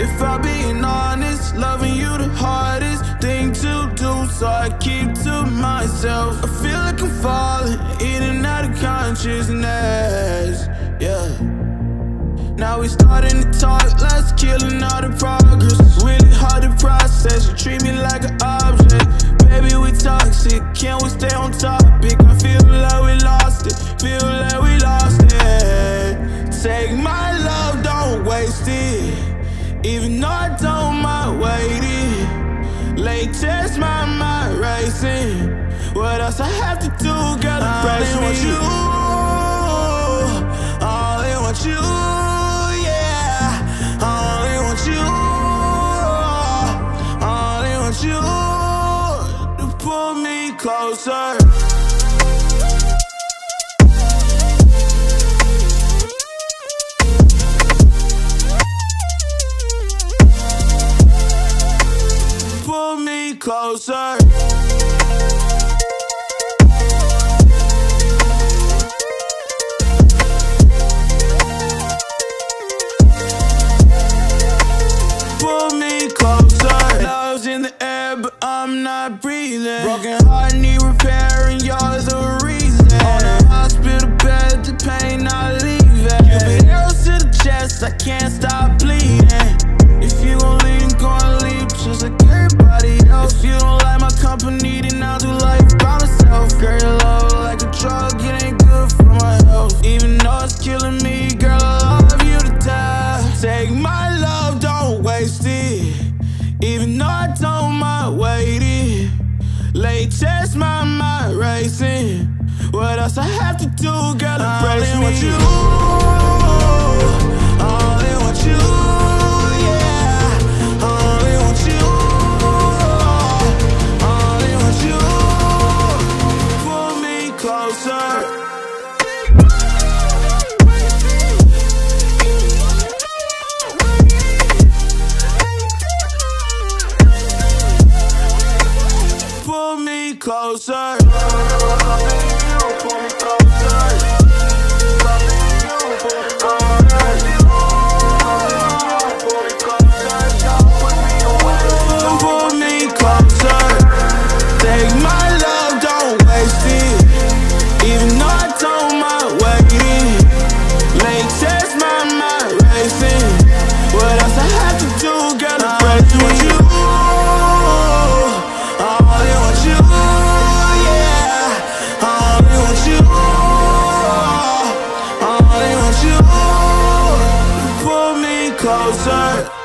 If I'm being honest, loving you the hardest thing to do, so I keep to myself. I feel like I'm falling in and out of consciousness, yeah. Now we starting to talk, let's killing all the progress. Really hard to process, treat Even though I don't mind waiting. Late test, my mind racing. What else I have to do, girl? I only want you. I only want you, yeah. I only want you. I only want you to pull me closer. Closer. Pull me closer. Love's in the air, but I'm not breathing. Broken heart need repairing, you're the love, don't waste it. Even though I don't mind waiting. Late test, my mind racing. What else I have to do, girl, brace me? Want you. Racing. What else I have to do, girl, to break closer.